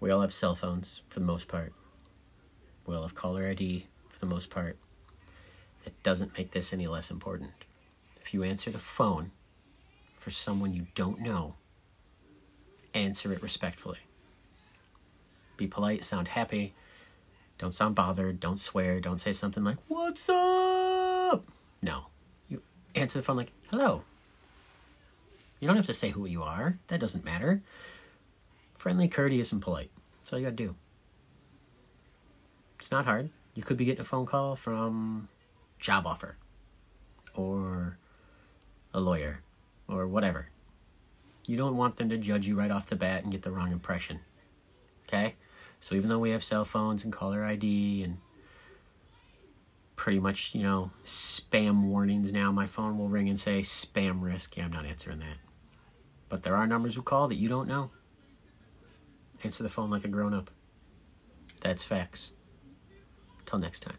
We all have cell phones for the most part. We all have caller ID for the most part. That doesn't make this any less important. If you answer the phone for someone you don't know, answer it respectfully. Be polite, sound happy, don't sound bothered, don't swear, don't say something like, What's up? No. You answer the phone like, Hello. You don't have to say who you are, that doesn't matter. Friendly, courteous, and polite. That's all you gotta do. It's not hard. You could be getting a phone call from job offer or a lawyer or whatever. You don't want them to judge you right off the bat and get the wrong impression. Okay? So even though we have cell phones and caller ID and pretty much, you know, spam warnings now, my phone will ring and say spam risk. Yeah, I'm not answering that. But there are numbers who call that you don't know. Answer the phone like a grown up. That's facts. Till next time.